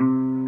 Mm-hmm.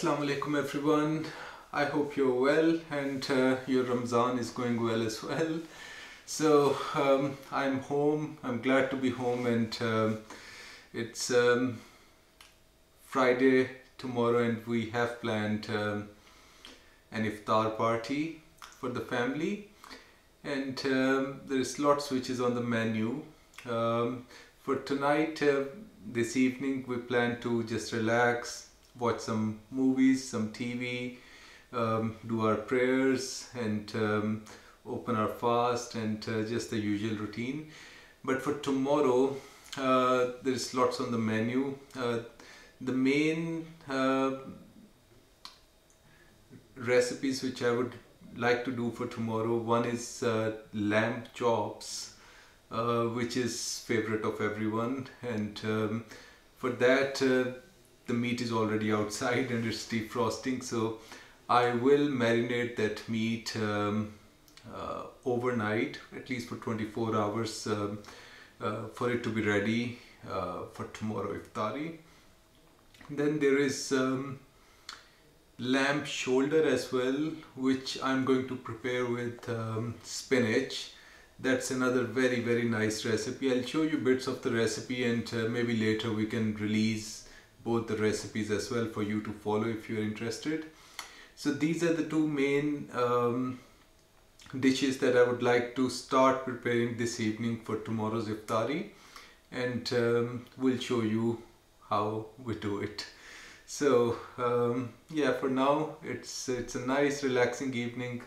Assalamu alaikum everyone. I hope you're well and uh, your Ramzan is going well as well. So um, I'm home. I'm glad to be home and um, it's um, Friday tomorrow and we have planned um, an iftar party for the family and um, there's lots which is on the menu. For tonight, uh, this evening, we plan to just relax, watch some movies, some TV, um, do our prayers, and um, open our fast, and uh, just the usual routine. But for tomorrow, uh, there's lots on the menu. Uh, the main uh, recipes which I would like to do for tomorrow one is uh, lamb chops, uh, which is favorite of everyone, and um, for that the meat is already outside and it's defrosting so I will marinate that meat um, uh, overnight at least for 24 hours um, uh, for it to be ready uh, for tomorrow iftari. Then there is um, lamb shoulder as well which I'm going to prepare with um, spinach. That's another very very nice recipe. I'll show you bits of the recipe and uh, maybe later we can release both the recipes as well for you to follow if you're interested. So these are the two main um, dishes that I would like to start preparing this evening for tomorrow's iftari and um, we'll show you how we do it. So um, yeah, for now it's it's a nice relaxing evening.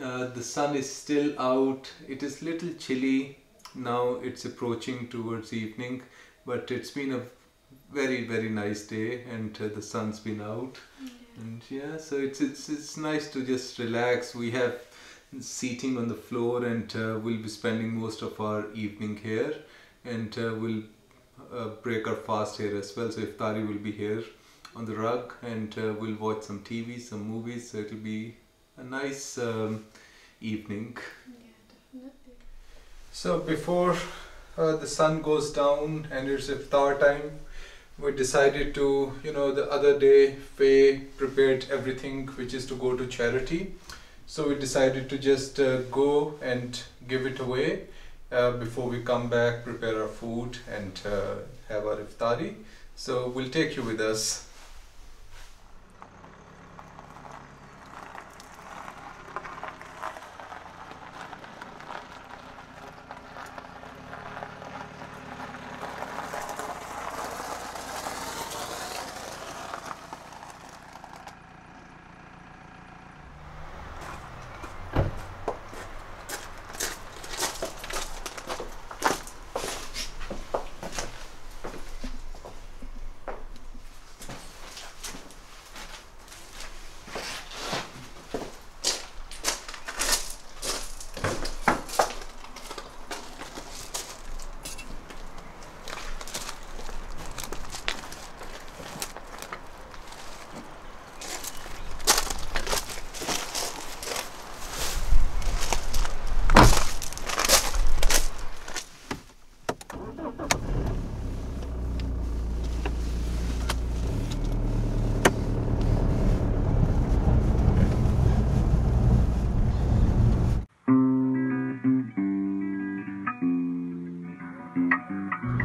Uh, the sun is still out. It is little chilly now. It's approaching towards evening, but it's been a very very nice day and uh, the sun's been out. Yeah. and yeah so it's it's it's nice to just relax. We have seating on the floor and uh, we'll be spending most of our evening here. And uh, we'll uh, break our fast here as well. So iftari will be here on the rug and uh, we'll watch some TV some movies. So it'll be a nice um, evening. Yeah, definitely. so before uh, the sun goes down and it's iftar time we decided to you know the other day Faye prepared everything which is to go to charity. So we decided to just uh, go and give it away uh, before we come back prepare our food and uh, have our iftari. So we'll take you with us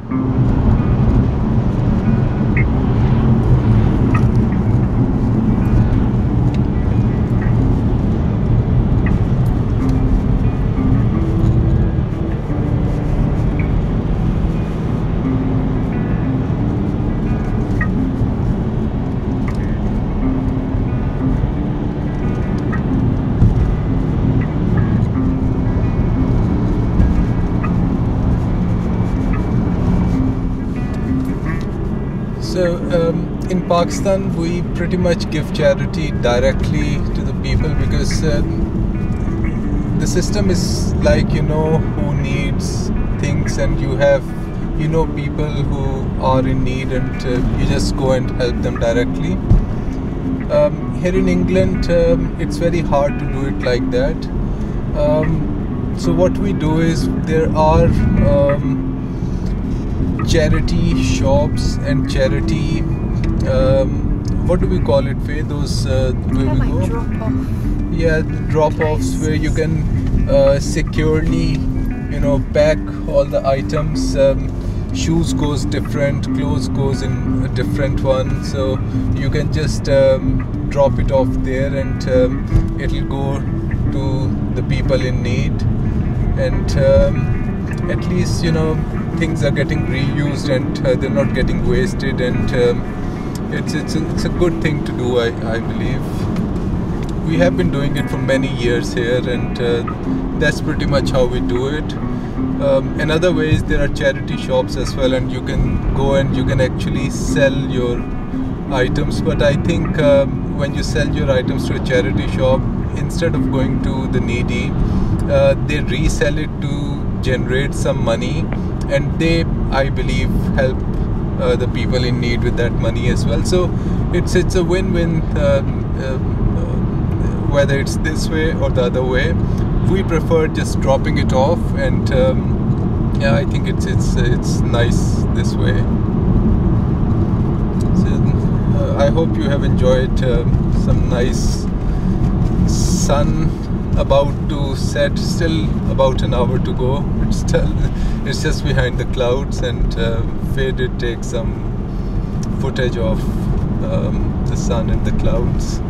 Mm-hmm. Pakistan, we pretty much give charity directly to the people because uh, the system is like you know who needs things, and you have you know people who are in need, and uh, you just go and help them directly. Um, here in England, um, it's very hard to do it like that. Um, so what we do is there are um, charity shops and charity what do we call it Faye? those uh, where we go? drop off. yeah drop offs where you can uh, securely you know pack all the items. Um, shoes goes different clothes goes in a different one. So you can just um, drop it off there and um, it'll go to the people in need. And um, at least you know things are getting reused and uh, they're not getting wasted and um, it's it's a, it's a good thing to do I, I believe. We have been doing it for many years here and uh, that's pretty much how we do it. Um, another way is there are charity shops as well and you can go and you can actually sell your items. But I think um, when you sell your items to a charity shop instead of going to the needy uh, they resell it to generate some money and they i believe help uh, the people in need with that money as well. So it's it's a win-win uh, uh, whether it's this way or the other way. We prefer just dropping it off and um, yeah i think it's it's it's nice this way. So uh, i hope you have enjoyed um, some nice sun about to set. Still about an hour to go it's still it's just behind the clouds and uh, Faye did take some footage of um, the sun and the clouds.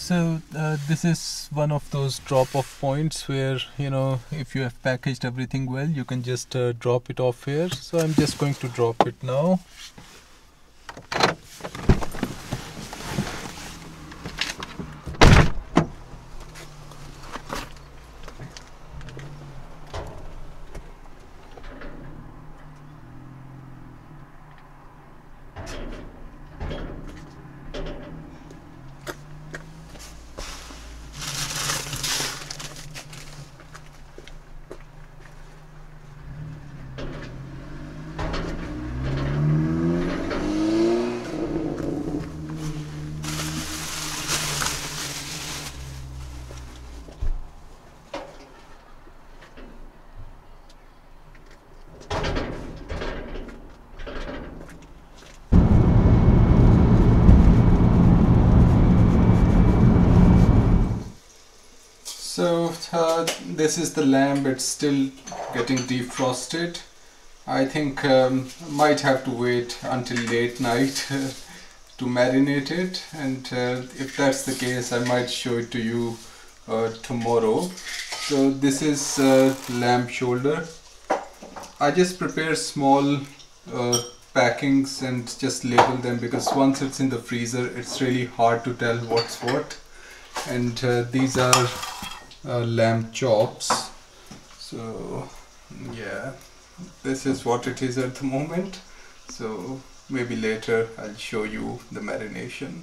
So uh, this is one of those drop off points where you know if you have packaged everything well you can just uh, drop it off here. So I'm just going to drop it now So uh, this is the lamb, it's still getting defrosted. I think um, might have to wait until late night uh, to marinate it and uh, if that's the case I might show it to you uh, tomorrow. So this is uh, lamb shoulder. I just prepare small uh, packings and just label them because once it's in the freezer it's really hard to tell what's what and these are uh, lamb chops so yeah this is what it is at the moment. So maybe later I'll show you the marination.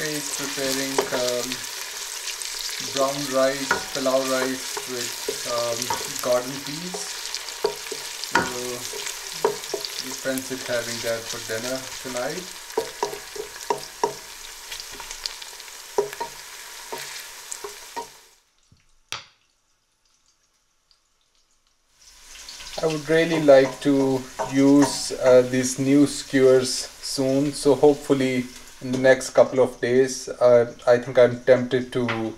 Is preparing um, brown rice, pilau rice with um, garden peas. So we fancy having that for dinner tonight I would really like to use uh, these new skewers soon so hopefully in the next couple of days uh, I think I'm tempted to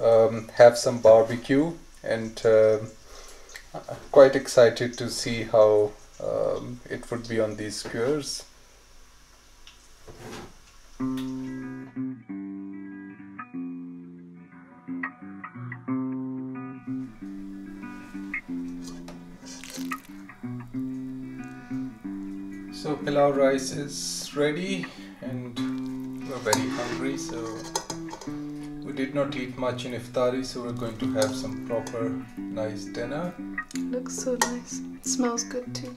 um, have some barbecue and uh, quite excited to see how um, it would be on these skewers. our rice is ready and we're very hungry so we did not eat much in iftari so we're going to have some proper nice dinner. Looks so nice. It smells good too.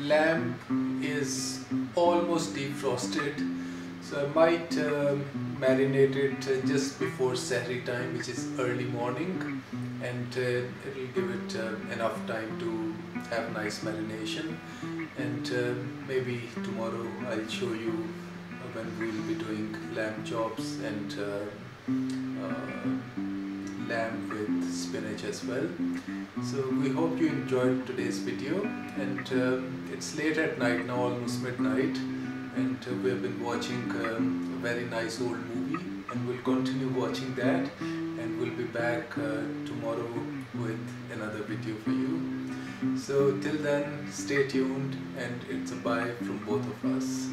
Lamb is almost defrosted so I might uh, marinate it just before sehri time which is early morning and uh, it will give it uh, enough time to have nice marination. And uh, maybe tomorrow I'll show you when we'll be doing lamb chops and uh, uh, lamb with spinach as well. So we hope you enjoyed today's video. And uh, it's late at night now almost midnight. And we have been watching um, a very nice old movie. And we'll continue watching that and we'll be back uh, tomorrow with another video for you. So till then stay tuned and it's a bye from both of us